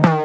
Bye.